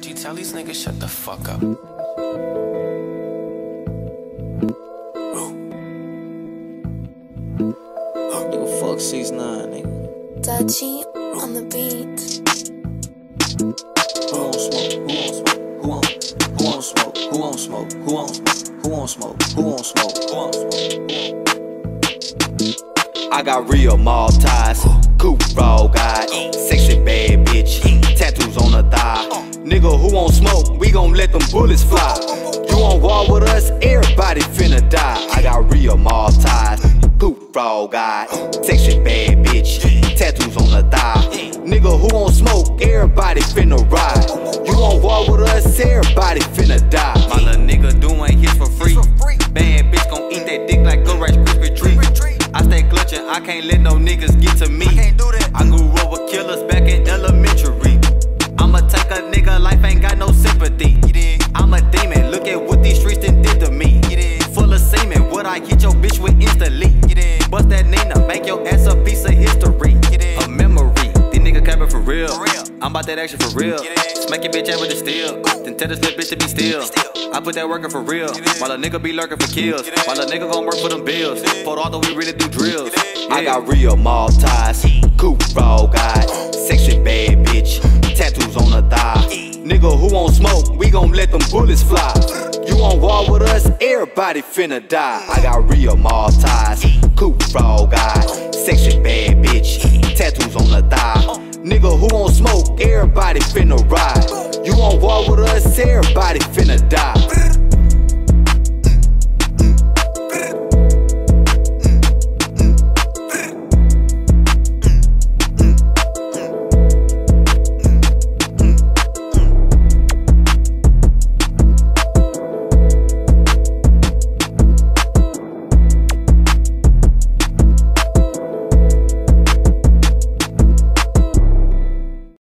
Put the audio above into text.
RG, tell these niggas shut the fuck up. Nigga, fuck 6 9 nigga. Dutchy on the beat. Who won't smoke? Who won't smoke? Who won't? Who won't smoke? Who won't smoke? Who won't smoke? Who won't smoke? Who won't smoke? Who won't smoke? I got real mob ties, coupe raw guy, sexy bad Nigga who won't smoke, we gon' let them bullets fly. You on war with us, everybody finna die. I got real mob ties, coupe raw guy, sexy bad bitch, tattoos on the thigh. Nigga who won't smoke, everybody finna ride. You on war with us, everybody finna die. My little nigga doing hits for free. Bad bitch gon' eat that dick like a Rice Krispie treat. I stay clutching, I can't let no niggas get to me. I grew up with killers bitch with instantly. Bust that Nina, make your ass a piece of history. A memory, these niggas capping for real. I'm about that action for real. Smack your bitch out with the steel. Then tell this little bitch to be still. I put that working for real. While a nigga be lurking for kills. While a nigga gon' work for them bills. For although we really do drills. I got real mob ties. Coupe raw guy. Sexy bad bitch. Tattoos on the thigh. Nigga who won't smoke, we gon' let them bullets fly. On war with us, everybody finna die. I got real mob ties. Coupe raw guy. Sexy bad bitch. Tattoos on the thigh. Nigga who won't smoke, everybody finna ride. You on war with us, everybody finna die.